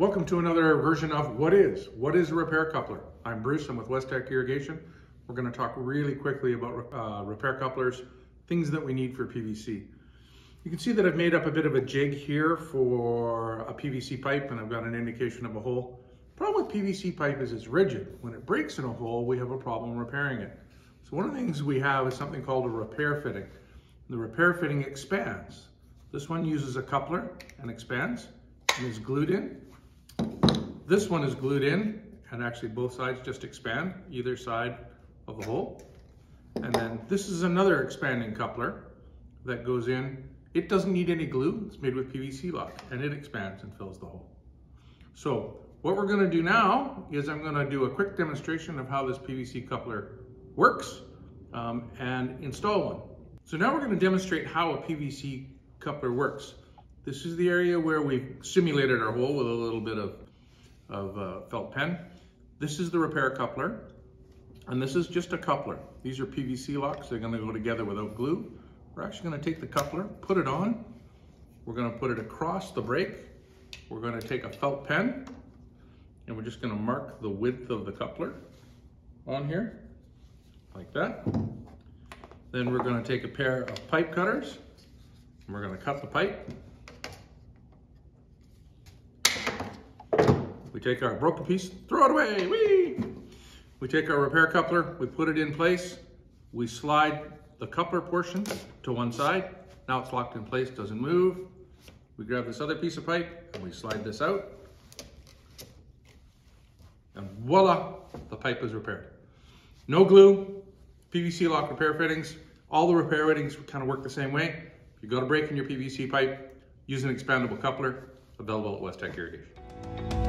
welcome to another version of What Is? What is a repair coupler? I'm Bruce, I'm with Wes-Tech Irrigation. We're gonna talk really quickly about uh, repair couplers, things that we need for PVC. You can see that I've made up a bit of a jig here for a PVC pipe and I've got an indication of a hole. Problem with PVC pipe is it's rigid. When it breaks in a hole, we have a problem repairing it. So one of the things we have is something called a repair fitting. The repair fitting expands. This one uses a coupler and expands and is glued in. This one is glued in and actually both sides just expand either side of the hole. And then this is another expanding coupler that goes in. It doesn't need any glue. It's made with PVC lock and it expands and fills the hole. So what we're gonna do now is I'm gonna do a quick demonstration of how this PVC coupler works um, and install one. So now we're gonna demonstrate how a PVC coupler works. This is the area where we've simulated our hole with a little bit of, of uh, felt pen. This is the repair coupler, and this is just a coupler. These are PVC locks. They're gonna go together without glue. We're actually gonna take the coupler, put it on. We're gonna put it across the break. We're gonna take a felt pen, and we're just gonna mark the width of the coupler on here, like that. Then we're gonna take a pair of pipe cutters, and we're gonna cut the pipe. We take our broken piece, throw it away! We take our repair coupler, we put it in place, we slide the coupler portion to one side. Now it's locked in place, doesn't move. We grab this other piece of pipe and we slide this out. And voila, the pipe is repaired. No glue, PVC lock repair fittings. All the repair fittings kind of work the same way. If you got a break in your PVC pipe, use an expandable coupler, available at Wes-Tech Irrigation.